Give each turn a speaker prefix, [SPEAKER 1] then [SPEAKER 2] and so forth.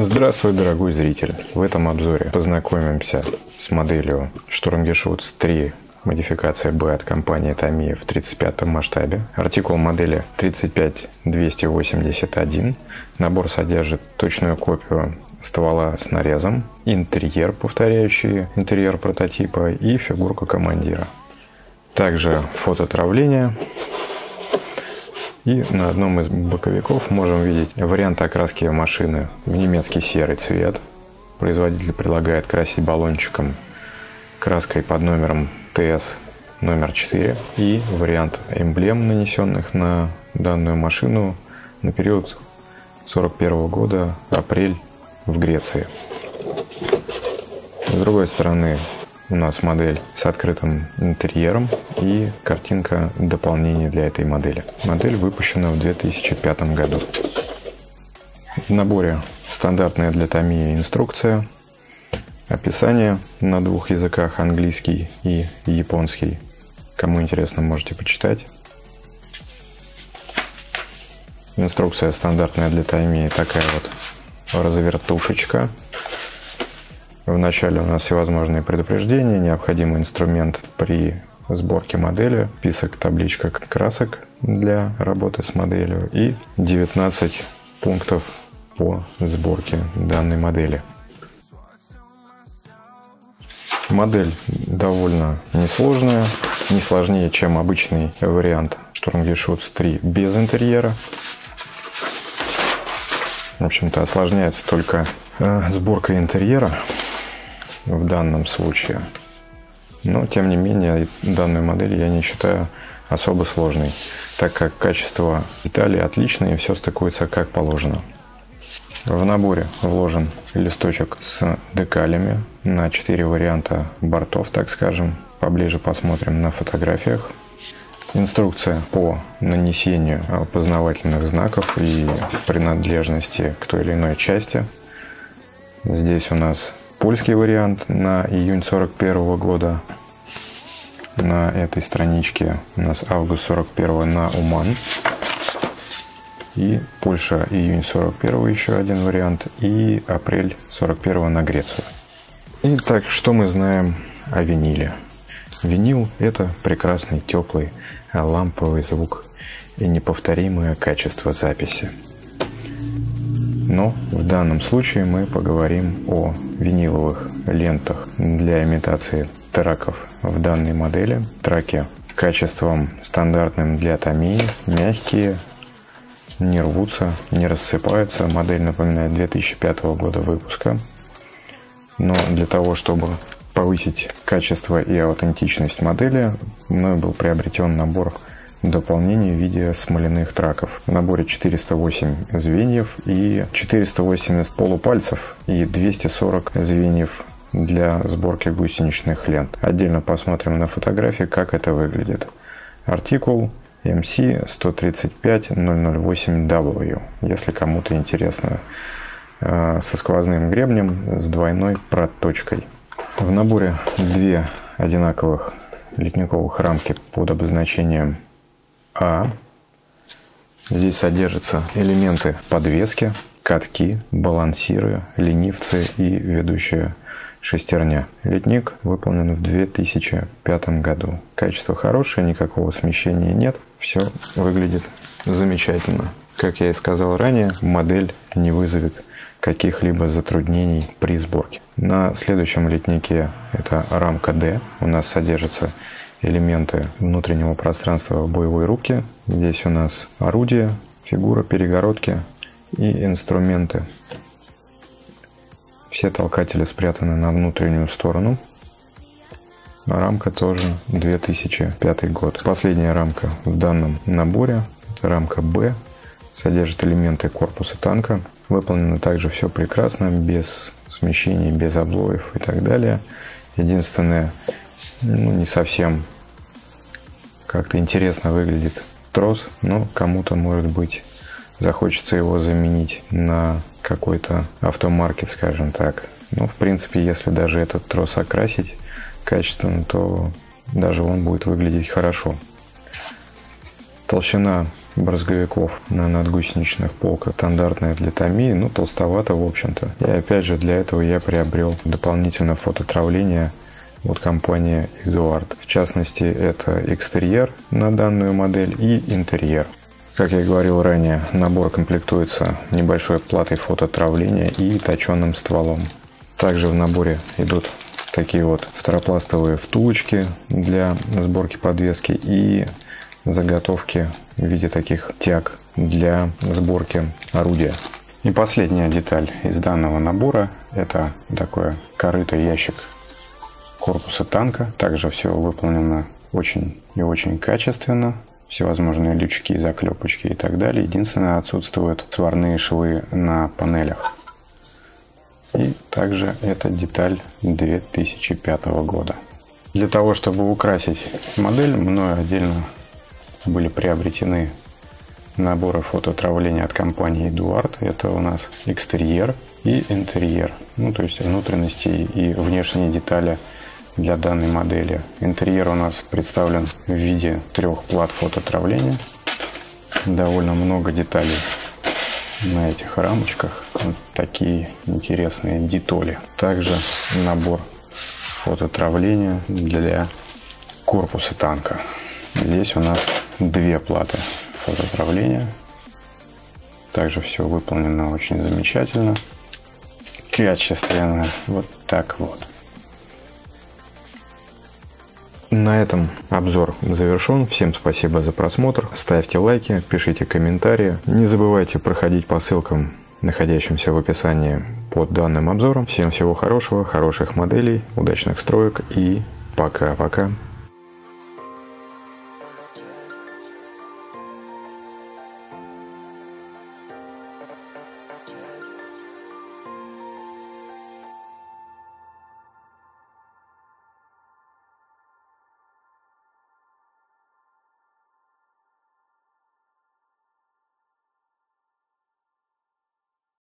[SPEAKER 1] Здравствуй, дорогой зритель! В этом обзоре познакомимся с моделью Sturmgeschütz 3 модификация B от компании Tamiya в 35 масштабе. Артикул модели 35281. Набор содержит точную копию ствола с нарезом, интерьер, повторяющий интерьер прототипа и фигурку командира. Также фототравление, и на одном из боковиков можем видеть вариант окраски машины в немецкий серый цвет. Производитель предлагает красить баллончиком краской под номером ТС номер 4 и вариант эмблем, нанесенных на данную машину на период 41 года, апрель в Греции. С другой стороны, у нас модель с открытым интерьером и картинка дополнения для этой модели. Модель выпущена в 2005 году. В наборе стандартная для Томии инструкция, описание на двух языках, английский и японский. Кому интересно, можете почитать. Инструкция стандартная для Таймии такая вот развертушечка Вначале у нас всевозможные предупреждения, необходимый инструмент при сборке модели, список, табличка красок для работы с моделью и 19 пунктов по сборке данной модели. Модель довольно несложная, не сложнее, чем обычный вариант Sturmgeschütz 3 без интерьера. В общем-то, осложняется только э, сборка интерьера в данном случае. Но, тем не менее, данную модель я не считаю особо сложной, так как качество деталей отличное и все стыкуется как положено. В наборе вложен листочек с декалями на 4 варианта бортов, так скажем. Поближе посмотрим на фотографиях. Инструкция по нанесению опознавательных знаков и принадлежности к той или иной части. Здесь у нас польский вариант на июнь 41 года. На этой страничке у нас август 41 на Уман. И Польша июнь 41 еще один вариант. И апрель 41 на Грецию. Итак, что мы знаем о виниле? Винил – это прекрасный, теплый, ламповый звук и неповторимое качество записи. Но в данном случае мы поговорим о виниловых лентах для имитации траков в данной модели. Траки качеством стандартным для Томии, мягкие, не рвутся, не рассыпаются. Модель напоминает 2005 года выпуска. Но для того, чтобы повысить качество и аутентичность модели, мной был приобретен набор дополнение в виде смоляных траков. В наборе 408 звеньев и 480 полупальцев и 240 звеньев для сборки гусеничных лент. Отдельно посмотрим на фотографии, как это выглядит. Артикул MC 135-008W, если кому-то интересно, э, со сквозным гребнем с двойной проточкой. В наборе две одинаковых литниковых рамки под обозначением а. Здесь содержатся элементы подвески, катки, балансиры, ленивцы и ведущая шестерня. Литник выполнен в 2005 году. Качество хорошее, никакого смещения нет. Все выглядит замечательно. Как я и сказал ранее, модель не вызовет каких-либо затруднений при сборке. На следующем литнике это рамка D. У нас содержится элементы внутреннего пространства боевой рубки. Здесь у нас орудие, фигура, перегородки и инструменты. Все толкатели спрятаны на внутреннюю сторону. Рамка тоже 2005 год. Последняя рамка в данном наборе, это рамка B, содержит элементы корпуса танка. Выполнено также все прекрасно, без смещений, без облоев и так далее. Единственное, ну, не совсем как-то интересно выглядит трос, но кому-то, может быть, захочется его заменить на какой-то автомаркет, скажем так. Ну, в принципе, если даже этот трос окрасить качественно, то даже он будет выглядеть хорошо. Толщина брызговиков на надгусеничных полках. Стандартная для Томи, ну толстовато в общем-то. И опять же для этого я приобрел дополнительное фототравление от компании Eduard. В частности, это экстерьер на данную модель и интерьер. Как я говорил ранее, набор комплектуется небольшой платой фототравления и точенным стволом. Также в наборе идут такие вот второпластовые втулочки для сборки подвески и заготовки в виде таких тяг для сборки орудия. И последняя деталь из данного набора – это такое корыто ящик корпуса танка. Также все выполнено очень и очень качественно. Всевозможные лючки, заклепочки и так далее. Единственное, отсутствуют сварные швы на панелях. И также эта деталь 2005 года. Для того, чтобы украсить модель, мною отдельно были приобретены наборы фототравления от компании Eduard. Это у нас экстерьер и интерьер. Ну, то есть внутренности и внешние детали для данной модели. Интерьер у нас представлен в виде трех плат фототравления. Довольно много деталей на этих рамочках. Вот такие интересные детали. Также набор фототравления для корпуса танка. Здесь у нас две платы фототравления. Также все выполнено очень замечательно, качественно. Вот так вот. На этом обзор завершен. Всем спасибо за просмотр. Ставьте лайки, пишите комментарии. Не забывайте проходить по ссылкам, находящимся в описании под данным обзором. Всем всего хорошего, хороших моделей, удачных строек и пока-пока.